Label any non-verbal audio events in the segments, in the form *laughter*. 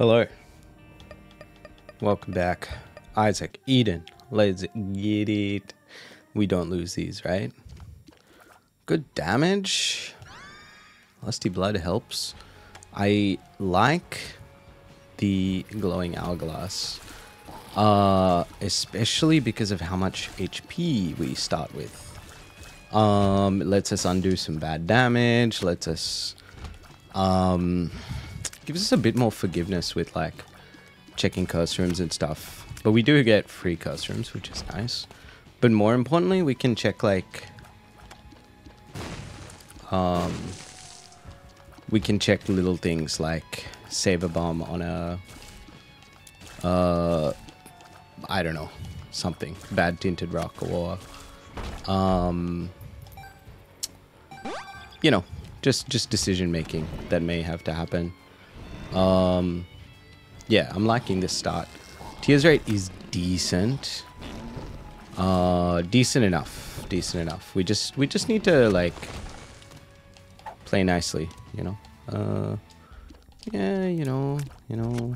Hello. Welcome back. Isaac, Eden, let's get it. We don't lose these, right? Good damage. Lusty Blood helps. I like the glowing hourglass. Uh, especially because of how much HP we start with. Um, it lets us undo some bad damage, lets us um gives us a bit more forgiveness with like checking curse rooms and stuff. But we do get free curse rooms, which is nice. But more importantly, we can check like um we can check little things like save a bomb on a uh I don't know, something. Bad tinted rock or um you know, just just decision making that may have to happen. Um yeah, I'm liking this start. Tears rate is decent. Uh decent enough. Decent enough. We just we just need to like play nicely, you know. Uh yeah, you know, you know.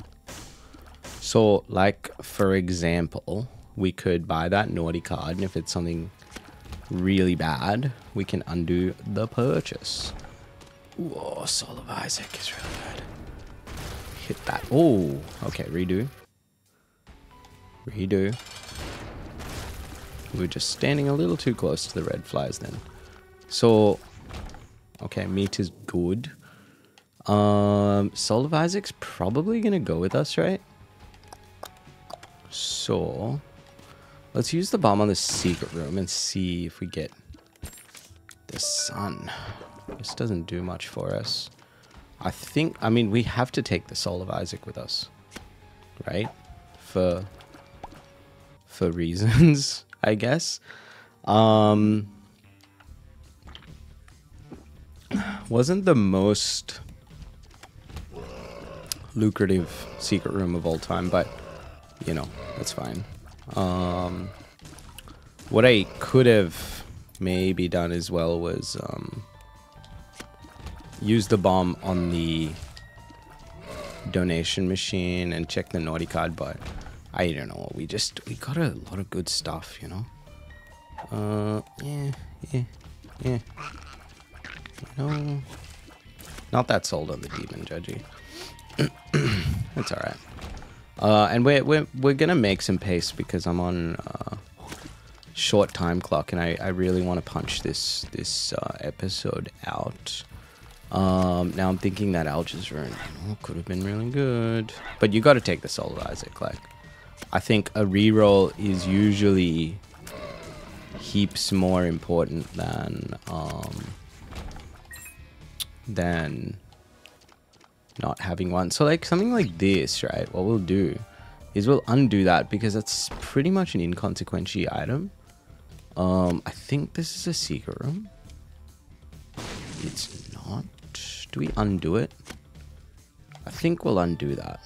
So like for example, we could buy that naughty card and if it's something really bad, we can undo the purchase. Whoa, Soul of Isaac is really good. Hit that. Oh, okay, redo. Redo. We were just standing a little too close to the red flies then. So, okay, meat is good. Um, Soul of Isaac's probably gonna go with us, right? So, let's use the bomb on the secret room and see if we get the sun. This doesn't do much for us. I think, I mean, we have to take the Soul of Isaac with us, right? For, for reasons, *laughs* I guess. Um, wasn't the most lucrative secret room of all time, but, you know, that's fine. Um, what I could have maybe done as well was, um, use the bomb on the donation machine and check the naughty card, but I don't know. We just we got a lot of good stuff, you know. Uh, yeah, yeah, yeah. No, not that sold on the demon judgy. *coughs* That's all right. Uh, and we're we're we're gonna make some pace because I'm on uh, short time clock, and I I really want to punch this this uh, episode out. Um, now I'm thinking that Algiz rune could have been really good. But you gotta take the Soul of Isaac. Like, I think a reroll is usually heaps more important than, um, than not having one. So like something like this, right? What we'll do is we'll undo that because that's pretty much an inconsequential item. Um, I think this is a secret room. It's not. Do we undo it? I think we'll undo that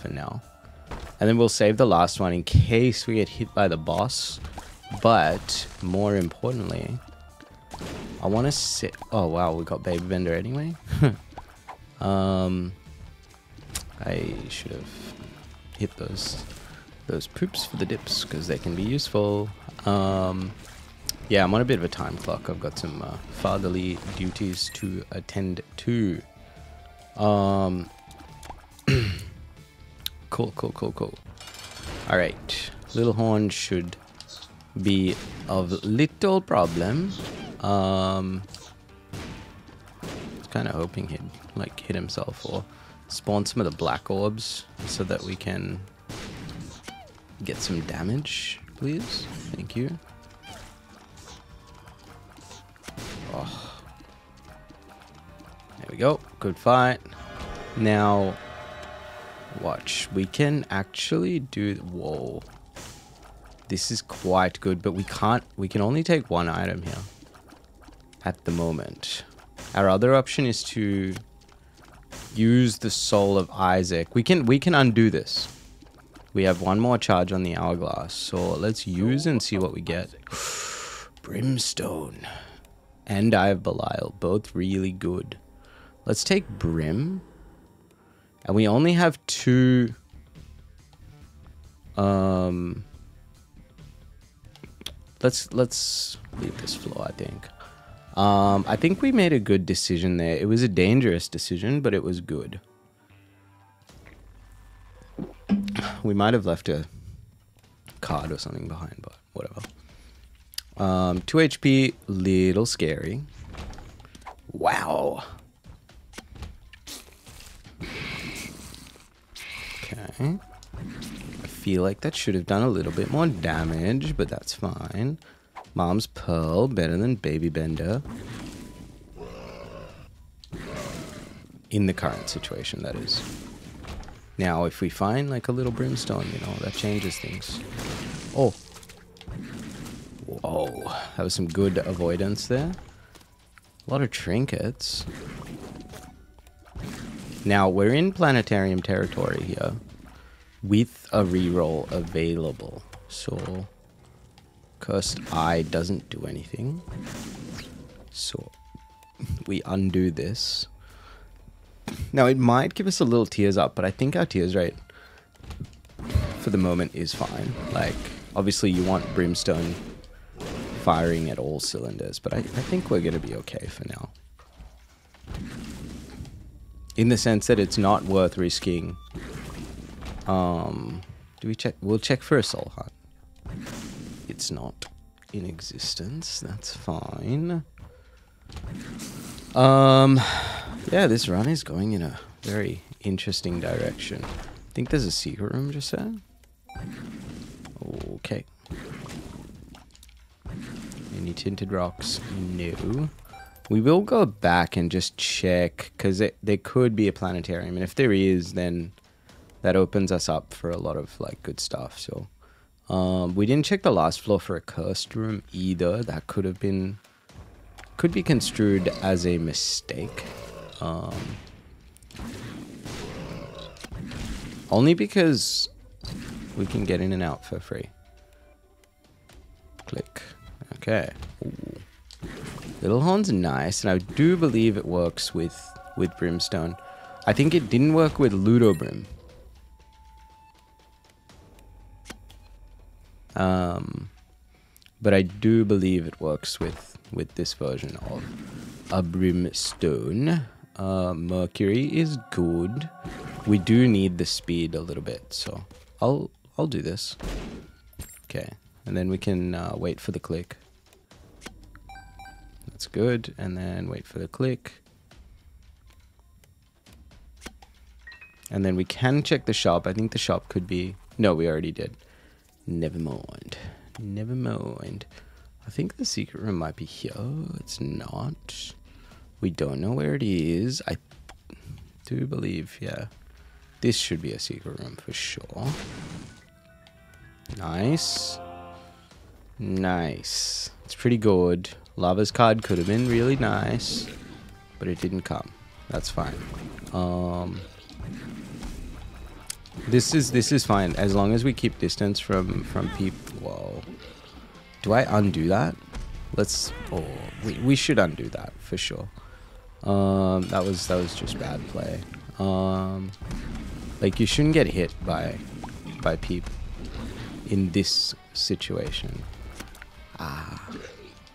for now. And then we'll save the last one in case we get hit by the boss. But, more importantly, I want to sit... Oh, wow, we got Baby Bender anyway. *laughs* um, I should have hit those those poops for the dips because they can be useful. Um, yeah, I'm on a bit of a time clock. I've got some uh, fatherly duties to attend to. Um, *clears throat* cool, cool, cool, cool. All right, little horn should be of little problem. Um, kind of hoping he'd like hit himself or spawn some of the black orbs so that we can get some damage, please. Thank you. Oh. There we go. Good fight. Now, watch. We can actually do... Whoa. This is quite good, but we can't... We can only take one item here. At the moment. Our other option is to use the soul of Isaac. We can we can undo this. We have one more charge on the hourglass, so let's use and see what we get. *gasps* Brimstone and Eye of Belial, both really good. Let's take Brim And we only have two... Um... Let's, let's leave this floor, I think. Um, I think we made a good decision there. It was a dangerous decision, but it was good. We might have left a card or something behind, but whatever. Um, 2 HP, little scary. Wow. Okay. I feel like that should have done a little bit more damage, but that's fine. Mom's Pearl, better than Baby Bender. In the current situation, that is. Now, if we find like a little brimstone, you know, that changes things. Oh. Whoa. That was some good avoidance there. A lot of trinkets. Now, we're in planetarium territory here. With a reroll available. So, Cursed Eye doesn't do anything. So, *laughs* we undo this. Now, it might give us a little tears up, but I think our tears rate for the moment is fine. Like, obviously you want Brimstone firing at all cylinders, but I, I think we're going to be okay for now. In the sense that it's not worth risking. Um, do we check? We'll check for a soul heart. It's not in existence. That's fine. Um, yeah, this run is going in a very interesting direction. I think there's a secret room just there. Okay. Any tinted rocks? No. We will go back and just check, because there could be a planetarium, and if there is, then that opens us up for a lot of, like, good stuff, so... Um, we didn't check the last floor for a cursed room either. That could have been... Could be construed as a mistake. Um, only because we can get in and out for free. Click. Okay. Ooh. Little Horn's nice, and I do believe it works with, with Brimstone. I think it didn't work with Ludobrim. Um, but I do believe it works with, with this version of a Brimstone. Uh, Mercury is good. We do need the speed a little bit, so I'll I'll do this. Okay, and then we can uh, wait for the click. That's good, and then wait for the click. And then we can check the shop. I think the shop could be... No, we already did. Never mind. Never mind. I think the secret room might be here. It's not. We don't know where it is. I do believe, yeah. This should be a secret room for sure. Nice. Nice. It's pretty good. Lava's card could have been really nice, but it didn't come. That's fine. Um, this is this is fine as long as we keep distance from from people. Whoa. Do I undo that? Let's. Oh, we we should undo that for sure. Um, that was that was just bad play. Um, like you shouldn't get hit by by people in this situation. Ah,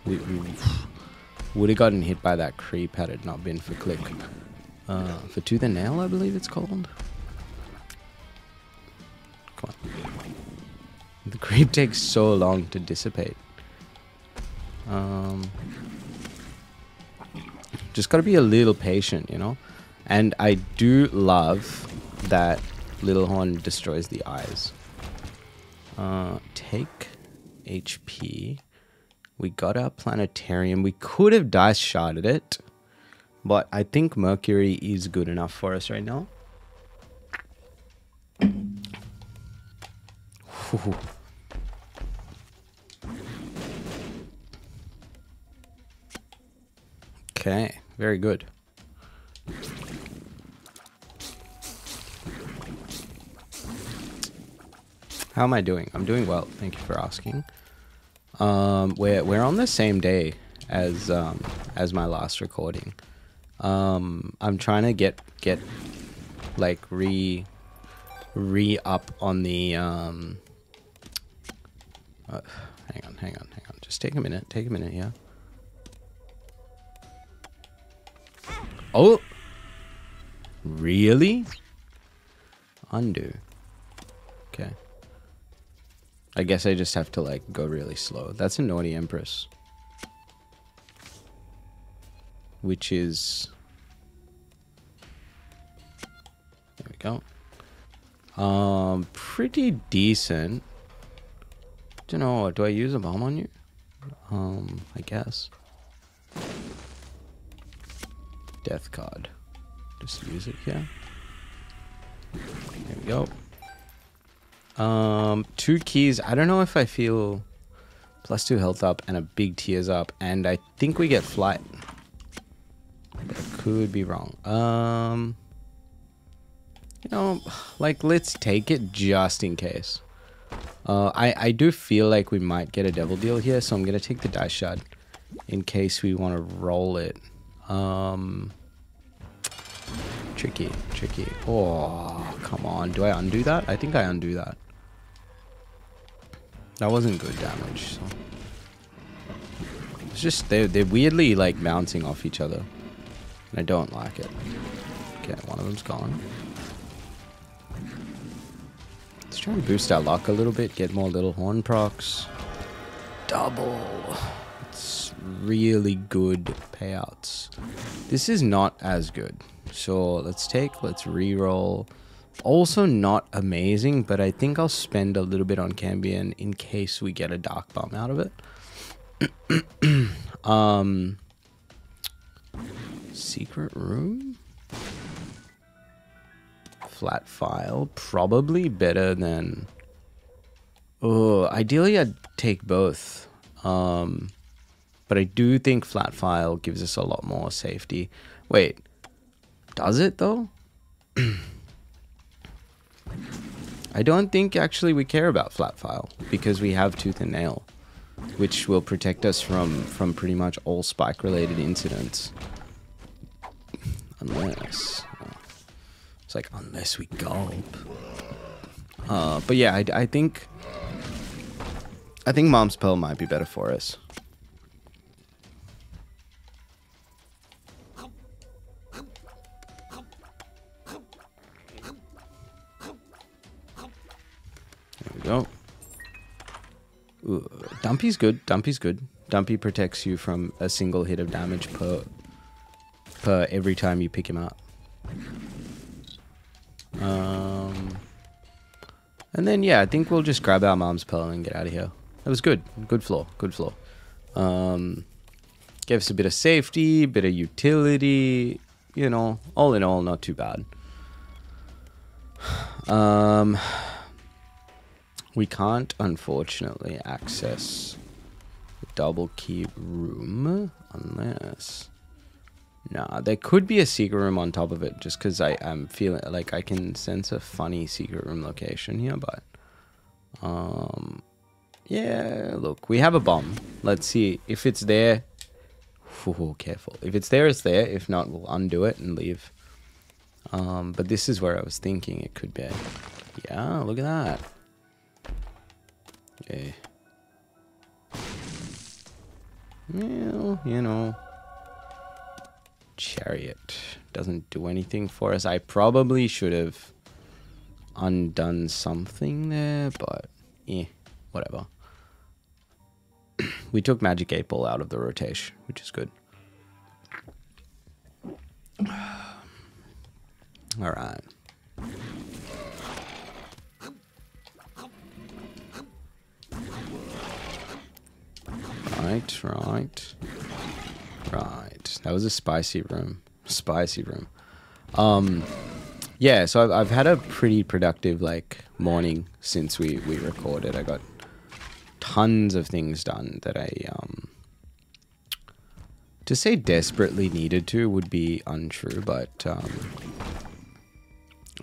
we, we would have gotten hit by that creep had it not been for click. Uh, for tooth and nail, I believe it's called. Come on. The creep takes so long to dissipate. Um, just gotta be a little patient, you know? And I do love that Little Horn destroys the eyes. Uh, take HP. We got our planetarium. We could have dice sharded it. But I think Mercury is good enough for us right now. Okay, very good. How am I doing? I'm doing well. Thank you for asking. Um, we're we're on the same day as um, as my last recording. Um, I'm trying to get get like re re up on the um uh, hang on, hang on, hang on. Just take a minute. Take a minute, yeah. Oh! Really? Undo. Okay. I guess I just have to, like, go really slow. That's a naughty Empress. Which is... There we go. Um, pretty decent. Don't know. Do I use a bomb on you? Um, I guess. Death card. Just use it here. There we go. Um, two keys. I don't know if I feel plus two health up and a big tears up, and I think we get flight. I could be wrong. Um, you know, like let's take it just in case. Uh, I, I do feel like we might get a devil deal here, so I'm to take the dice shard in case we want to roll it. Um, tricky, tricky. Oh, come on. Do I undo that? I think I undo that. That wasn't good damage. So. It's just, they're, they're weirdly like bouncing off each other. And I don't like it. Okay, one of them's gone. Let's try and boost our luck a little bit, get more little horn procs. Double. It's really good payouts. This is not as good. So let's take, let's re-roll. Also not amazing, but I think I'll spend a little bit on Cambion in case we get a Dark Bomb out of it. *clears throat* um, secret room? flat file. Probably better than... Oh, ideally I'd take both. Um, but I do think flat file gives us a lot more safety. Wait, does it though? *clears throat* I don't think actually we care about flat file because we have tooth and nail, which will protect us from from pretty much all spike related incidents. Unless it's like, unless we gulp. Uh, but yeah, I, I think... I think Mom's Pearl might be better for us. Dumpy's good. Dumpy's good. Dumpy protects you from a single hit of damage per per every time you pick him up. Um, and then, yeah, I think we'll just grab our mom's pearl and get out of here. That was good. Good floor. Good floor. Um, gave us a bit of safety, bit of utility. You know, all in all, not too bad. *sighs* Um, we can't, unfortunately, access the double key room unless Nah, there could be a secret room on top of it just because I'm feeling like I can sense a funny secret room location here, but um, yeah, look, we have a bomb. Let's see if it's there. Ooh, careful. If it's there, it's there. If not, we'll undo it and leave. Um, but this is where I was thinking it could be. Yeah, look at that. Okay. Well, you know, Chariot doesn't do anything for us. I probably should have undone something there, but yeah, whatever. *clears throat* we took Magic 8 Ball out of the rotation, which is good. *sighs* All right. Right, right. Right. That was a spicy room. Spicy room. Um, yeah, so I've, I've had a pretty productive, like, morning since we, we recorded. I got tons of things done that I, um, to say desperately needed to would be untrue, but, um,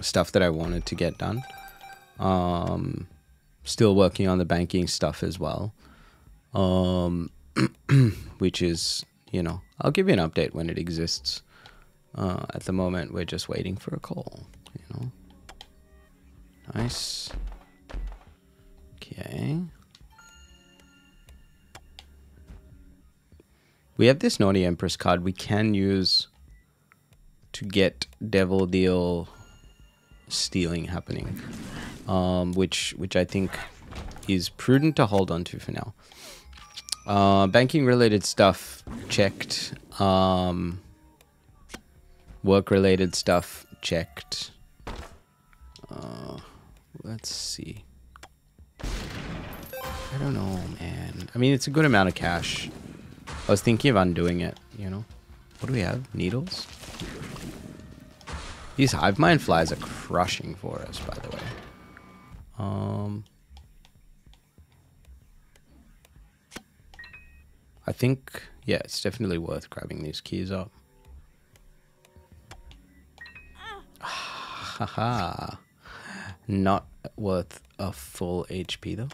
stuff that I wanted to get done. Um, still working on the banking stuff as well. Um, *clears throat* which is you know, I'll give you an update when it exists. Uh, at the moment, we're just waiting for a call. You know? Nice. Okay. We have this Naughty Empress card we can use to get Devil Deal stealing happening. Um, which which I think is prudent to hold on to for now. Uh, banking related stuff checked. Um, work related stuff checked. Uh, let's see. I don't know, man. I mean, it's a good amount of cash. I was thinking of undoing it, you know? What do we have? Needles? These hive mind flies are crushing for us, by the way. Um, I think, yeah, it's definitely worth grabbing these keys up. *sighs* Haha. Not worth a full HP though.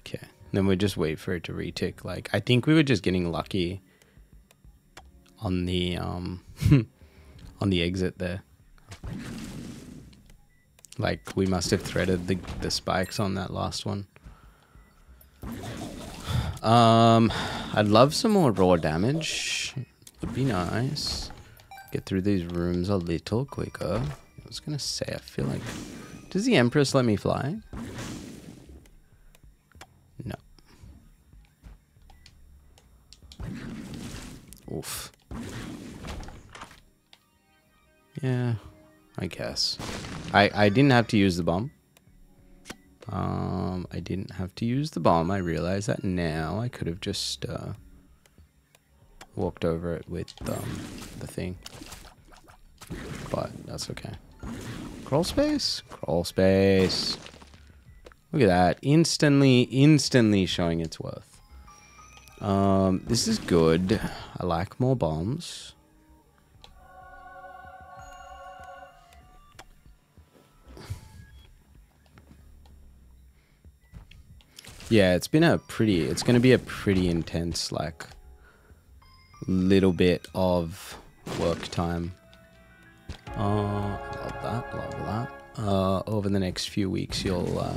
Okay. Then we just wait for it to retick. Like I think we were just getting lucky on the um *laughs* on the exit there. Like we must have threaded the the spikes on that last one. Um, I'd love some more raw damage. Would be nice. Get through these rooms a little quicker. I was gonna say, I feel like... Does the Empress let me fly? No. Oof. Yeah, I guess. I, I didn't have to use the bomb. Um, I didn't have to use the bomb. I realize that now. I could have just uh, walked over it with um, the thing. But that's okay. Crawl space? Crawl space. Look at that. Instantly, instantly showing its worth. Um, this is good. I like more bombs. Yeah, it's been a pretty, it's going to be a pretty intense, like, little bit of work time. Uh, love that, love that. Uh, over the next few weeks, you'll uh,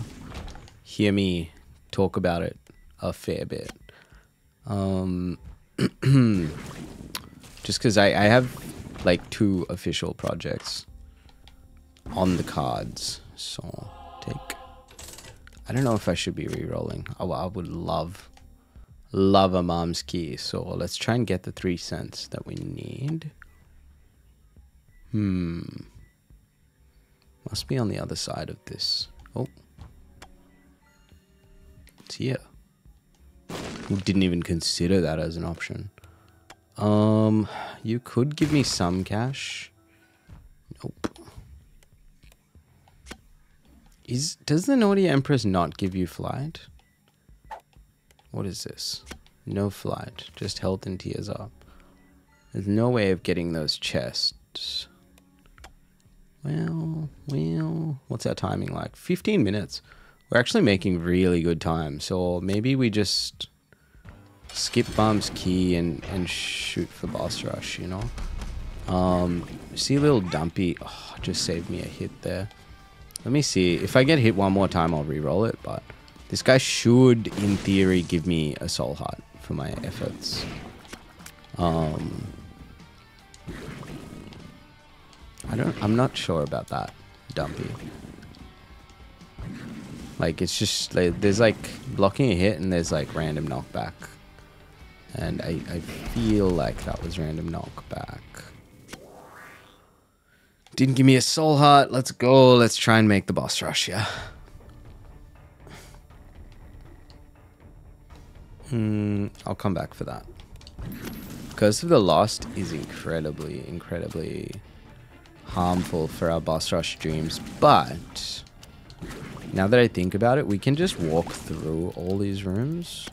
hear me talk about it a fair bit. Um, *clears throat* just because I, I have like two official projects on the cards, so take I don't know if I should be re-rolling. I, I would love, love a mom's key. So let's try and get the three cents that we need. Hmm. Must be on the other side of this. Oh. It's here. We didn't even consider that as an option. Um, you could give me some cash. Nope. Is does the Naughty Empress not give you flight? What is this? No flight, just health and tears up. There's no way of getting those chests. Well, well, what's our timing like? 15 minutes. We're actually making really good time, so maybe we just skip Mom's key and, and shoot for boss rush, you know? Um, see little Dumpy, oh, just saved me a hit there. Let me see. If I get hit one more time, I'll re-roll it. But this guy should, in theory, give me a soul heart for my efforts. Um, I don't. I'm not sure about that, Dumpy. Like it's just like there's like blocking a hit and there's like random knockback, and I I feel like that was random knockback. Didn't give me a soul heart. Let's go. Let's try and make the boss rush, yeah. Hmm, I'll come back for that. Curse of the Lost is incredibly, incredibly harmful for our boss rush dreams, but now that I think about it, we can just walk through all these rooms.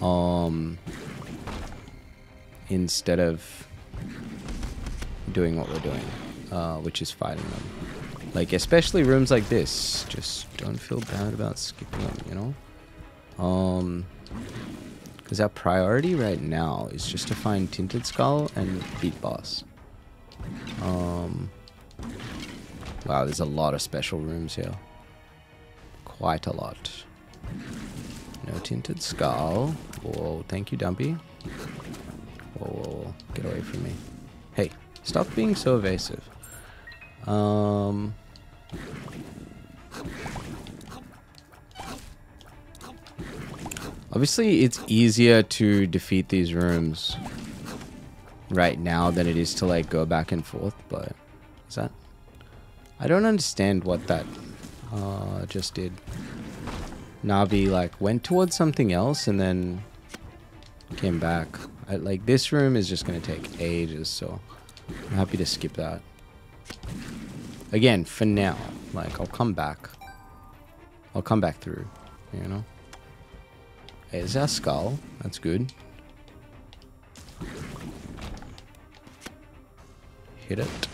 Um, instead of doing what we're doing uh, which is fighting them. Like, especially rooms like this. Just don't feel bad about skipping them, you know? Um, Because our priority right now is just to find Tinted Skull and beat boss. Um, wow, there's a lot of special rooms here. Quite a lot. No Tinted Skull. Whoa, thank you, Dumpy. Whoa, whoa, whoa, get away from me. Hey, stop being so evasive. Um... Obviously, it's easier to defeat these rooms right now than it is to, like, go back and forth, but... Is that... I don't understand what that uh, just did. Navi, like, went towards something else and then came back. I, like, this room is just going to take ages, so I'm happy to skip that. Again, for now. Like, I'll come back. I'll come back through, you know? There's our skull. That's good. Hit it.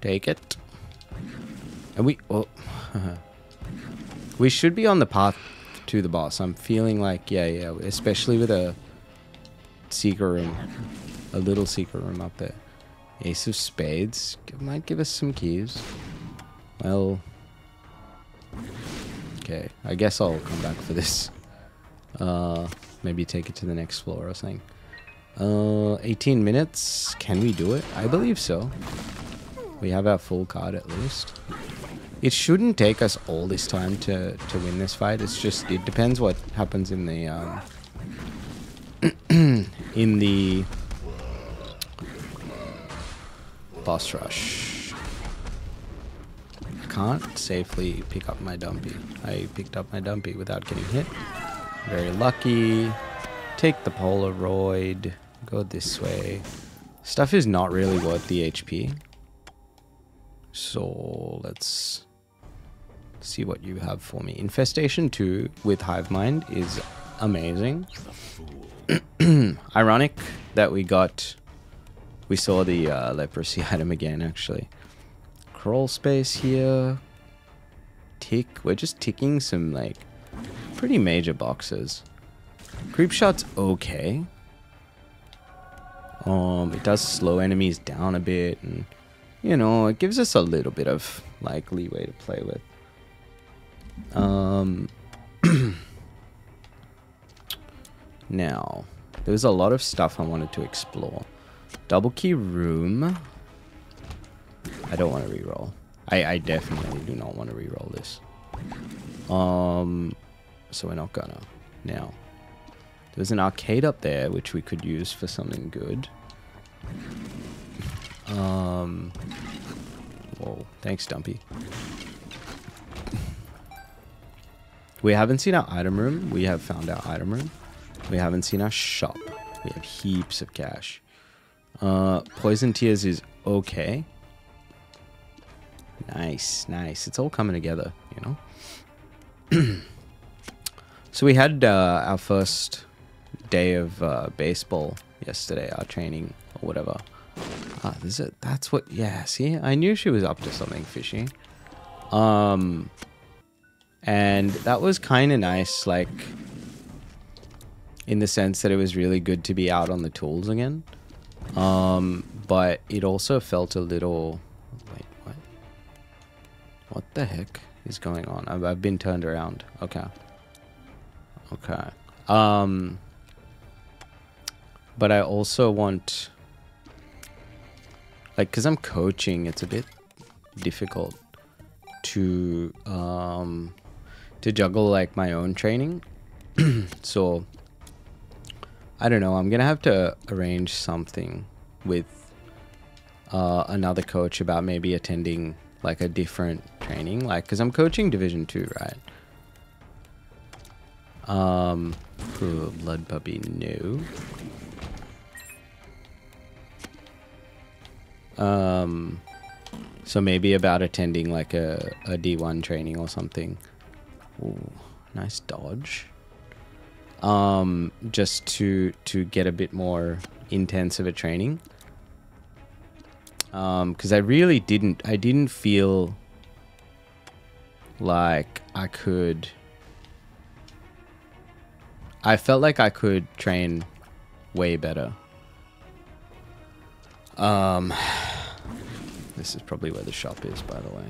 Take it. And we... Oh. *laughs* we should be on the path to the boss. I'm feeling like, yeah, yeah. Especially with a secret room. A little secret room up there. Ace of Spades. Might give us some keys. Well... Okay. I guess I'll come back for this. Uh, maybe take it to the next floor or something. Uh, 18 minutes. Can we do it? I believe so. We have our full card at least. It shouldn't take us all this time to, to win this fight. It's just, it depends what happens in the, um, *clears throat* in the boss rush. I can't safely pick up my dumpy. I picked up my dumpy without getting hit. Very lucky. Take the Polaroid. Go this way. Stuff is not really worth the HP. So let's see what you have for me. Infestation 2 with Hive Mind is amazing. *clears throat* Ironic that we got... We saw the uh, leprosy *laughs* item again, actually. Crawl space here. Tick. We're just ticking some, like, pretty major boxes. Creep shot's okay. Um, it does slow enemies down a bit, and you know, it gives us a little bit of like leeway to play with. Um, *clears throat* now, there's a lot of stuff I wanted to explore. Double key room. I don't want to reroll. I, I definitely do not want to reroll this. Um, so we're not gonna. Now, there's an arcade up there which we could use for something good. Um, whoa, thanks, Dumpy. We haven't seen our item room. We have found our item room. We haven't seen our shop. We have heaps of cash. Uh, Poison Tears is okay. Nice, nice. It's all coming together, you know? *clears throat* So we had uh, our first day of uh, baseball yesterday, our training or whatever. Ah, this is that's what. Yeah, see, I knew she was up to something fishy. Um, and that was kind of nice, like in the sense that it was really good to be out on the tools again. Um, but it also felt a little. Wait, what? What the heck is going on? I've, I've been turned around. Okay. Okay. Um, but I also want, like, because I'm coaching, it's a bit difficult to, um, to juggle, like, my own training. *clears throat* so, I don't know. I'm going to have to arrange something with uh, another coach about maybe attending, like, a different training. Like, because I'm coaching Division 2, right? Um, ooh, blood puppy, no. Um, so maybe about attending like a, a D1 training or something. Ooh, nice dodge. Um, just to to get a bit more intense of a training. Um, because I really didn't, I didn't feel like I could I felt like I could train way better. Um, *sighs* this is probably where the shop is, by the way.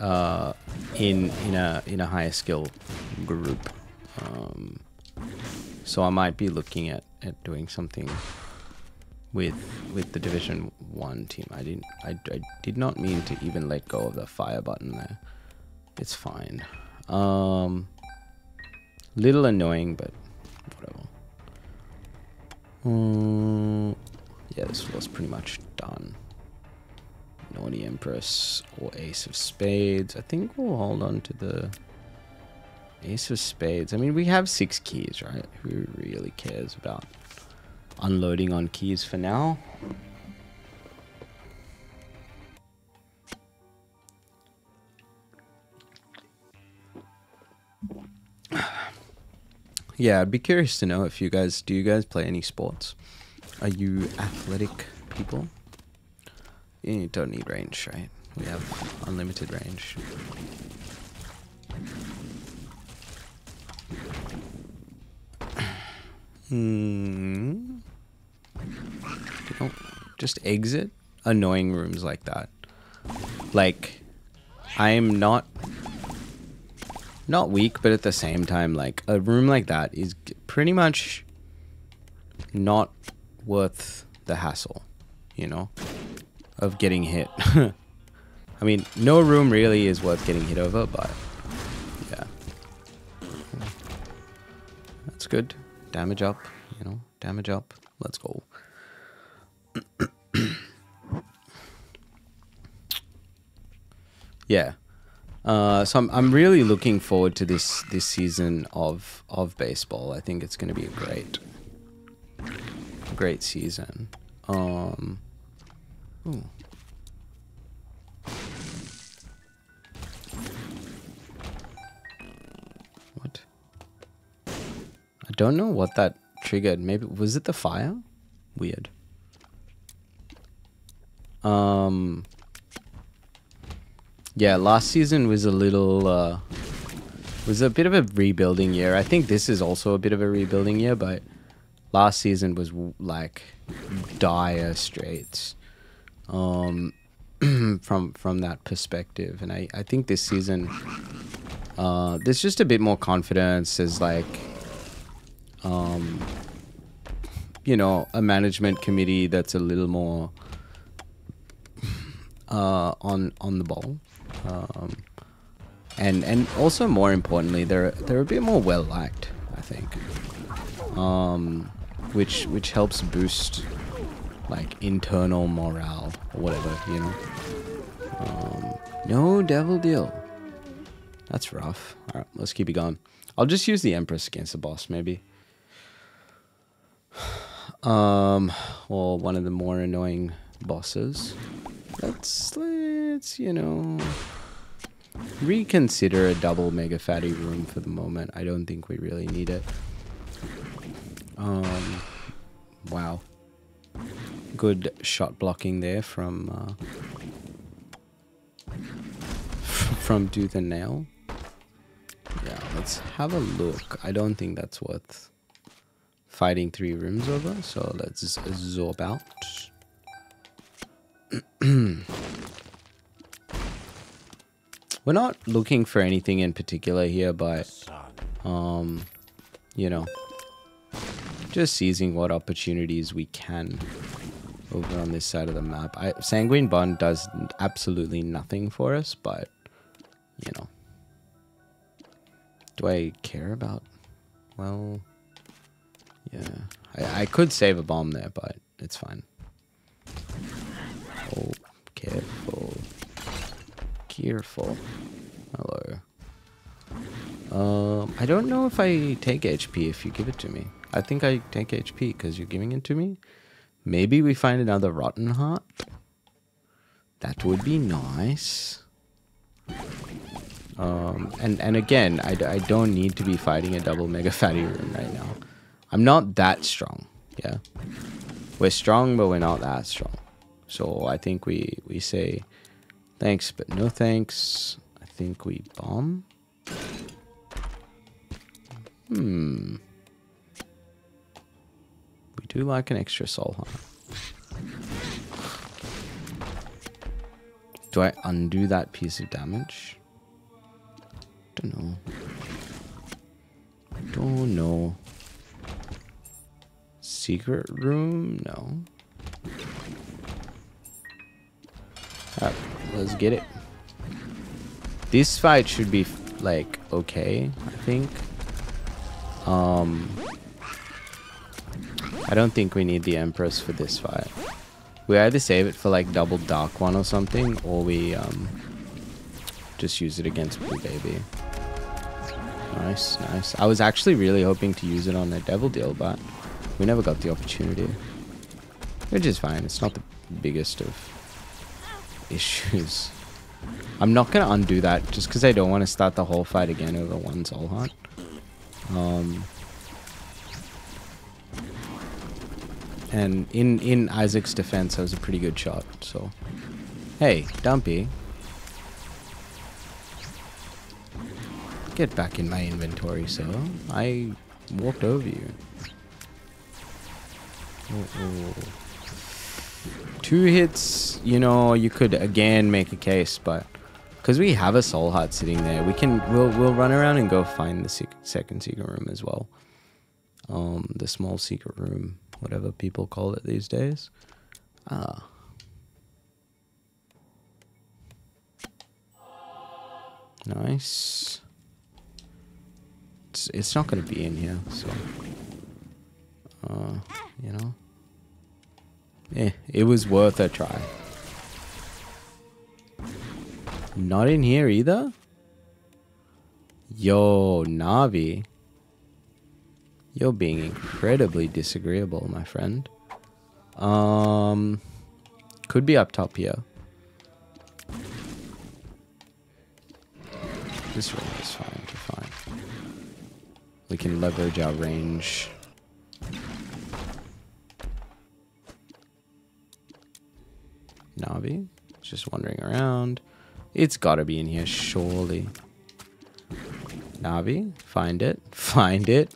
Uh, in in a in a higher skill group. Um, so I might be looking at, at doing something with with the Division One team. I didn't. I, I did not mean to even let go of the fire button there. It's fine. Um, little annoying, but whatever. Um, yeah, this was pretty much done. Naughty Empress or Ace of Spades. I think we'll hold on to the Ace of Spades. I mean, we have six keys, right? Who really cares about unloading on keys for now? *sighs* yeah, I'd be curious to know if you guys do you guys play any sports? Are you athletic people? You don't need range, right? We have unlimited range. Hmm. Just exit annoying rooms like that. Like, I'm not not weak, but at the same time, like a room like that is pretty much not worth the hassle, you know, of getting hit. *laughs* I mean, no room really is worth getting hit over, but yeah, that's good. Damage up, you know, damage up. Let's go. *coughs* yeah. Uh, so I'm, I'm really looking forward to this this season of of baseball. I think it's going to be a great great season. Um, ooh. Don't know what that triggered. Maybe was it the fire? Weird. Um. Yeah, last season was a little uh, was a bit of a rebuilding year. I think this is also a bit of a rebuilding year, but last season was like dire straits um, *clears throat* from from that perspective, and I I think this season uh, there's just a bit more confidence. There's like um, you know a management committee that's a little more uh, on on the ball. Um, and and also more importantly, they're they're a bit more well liked. I think. Um, which which helps boost like internal morale or whatever, you know. Um, no devil deal. That's rough. All right, let's keep it going. I'll just use the Empress against the boss, maybe. Um, well, one of the more annoying bosses. Let's let's you know reconsider a double mega fatty room for the moment. I don't think we really need it. Um, wow. Good shot blocking there from uh, *laughs* from Tooth and Nail. Yeah, let's have a look. I don't think that's worth fighting three rooms over, so let's zorb out. *clears throat* We're not looking for anything in particular here, but um, you know, just seizing what opportunities we can over on this side of the map. I, Sanguine Bond does absolutely nothing for us, but, you know. Do I care about... Well... Yeah. I, I could save a bomb there, but it's fine. Oh, careful. Careful. Hello. Um, I don't know if I take HP if you give it to me. I think I take HP because you're giving it to me. Maybe we find another Rotten Heart. That would be nice. Um, and, and again, I, I don't need to be fighting a double Mega Fatty Room right now. I'm not that strong, yeah? We're strong, but we're not that strong. So I think we, we say thanks, but no thanks. I think we bomb. Hmm. We do like an extra soul heart. Do I undo that piece of damage? Don't know. I don't know. Secret room? No. Alright, let's get it. This fight should be, like, okay, I think. Um, I don't think we need the Empress for this fight. We either save it for, like, double Dark One or something, or we, um, just use it against Blue Baby. Nice, nice. I was actually really hoping to use it on the Devil Deal, but we never got the opportunity. Which is fine. It's not the biggest of issues. I'm not going to undo that just because I don't want to start the whole fight again over one soul heart. Um, and in, in Isaac's defense, that was a pretty good shot. So, hey, Dumpy. Get back in my inventory, sir. I walked over you. Oh. Two hits, you know, you could again make a case, but because we have a soul heart sitting there, we can we'll we'll run around and go find the sec second secret room as well. Um, the small secret room, whatever people call it these days. Ah. Nice. It's, it's not going to be in here, so... Uh, you know? Yeah, it was worth a try. Not in here either? Yo, Navi. You're being incredibly disagreeable, my friend. Um, could be up top here. This room is fine. We can leverage our range. Navi, just wandering around. It's gotta be in here, surely. Navi, find it, *laughs* find it.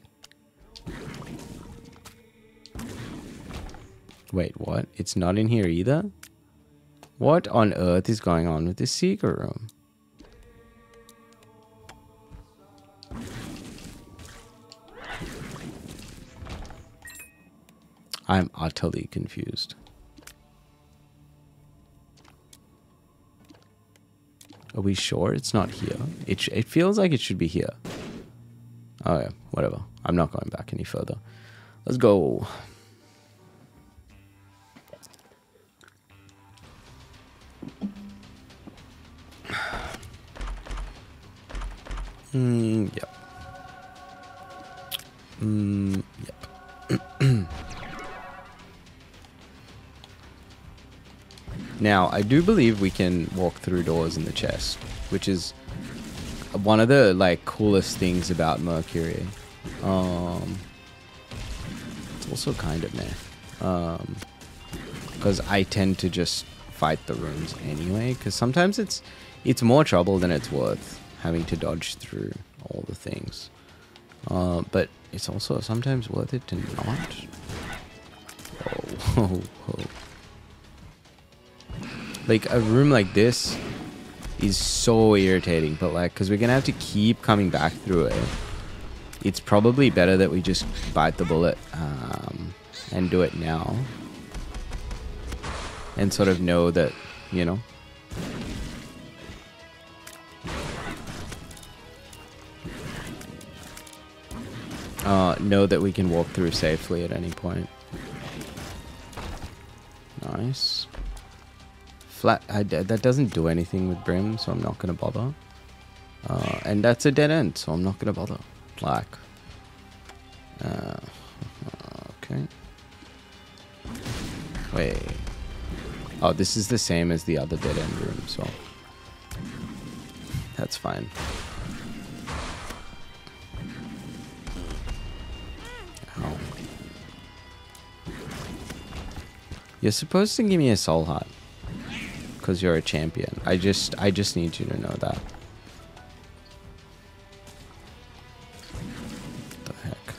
Wait, what? It's not in here either? What on earth is going on with this secret room? I'm utterly confused. Are we sure it's not here? It, it feels like it should be here. Oh yeah, whatever. I'm not going back any further. Let's go. Now, I do believe we can walk through doors in the chest, which is one of the like coolest things about Mercury. Um, it's also kind of meh. Um, because I tend to just fight the rooms anyway. Because sometimes it's it's more trouble than it's worth having to dodge through all the things. Uh, but it's also sometimes worth it to not. *laughs* Oh, oh, oh. Like, a room like this is so irritating, but like, because we're to have to keep coming back through it. It's probably better that we just bite the bullet um, and do it now. And sort of know that, you know. Uh, know that we can walk through safely at any point. Nice flat. I, that doesn't do anything with Brim, so I'm not going to bother. Uh, and that's a dead end, so I'm not going to bother. Like. Uh, okay. Wait. Oh, this is the same as the other dead end room, so. That's fine. You're supposed to give me a soul heart because you're a champion. I just I just need you to know that. The heck?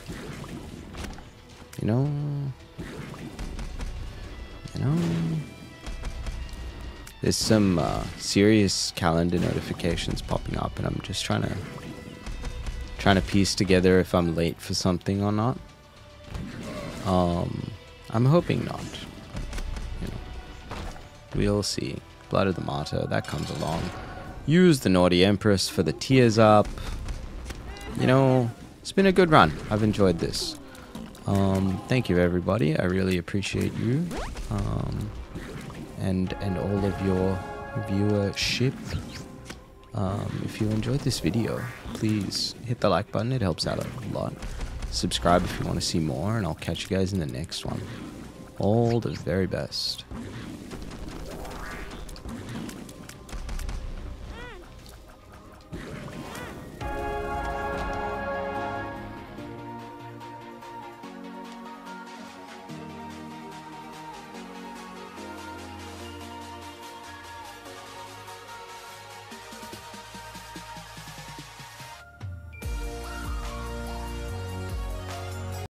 You know, you know, there's some uh, serious calendar notifications popping up, and I'm just trying to trying to piece together if I'm late for something or not. Um, I'm hoping not. You know, we'll see. Blood of the Martyr, that comes along. Use the Naughty Empress for the tears up. You know, it's been a good run. I've enjoyed this. Um, thank you, everybody. I really appreciate you. Um, and, and all of your viewership. Um, if you enjoyed this video, please hit the like button. It helps out a lot. Subscribe if you want to see more, and I'll catch you guys in the next one. All the very best.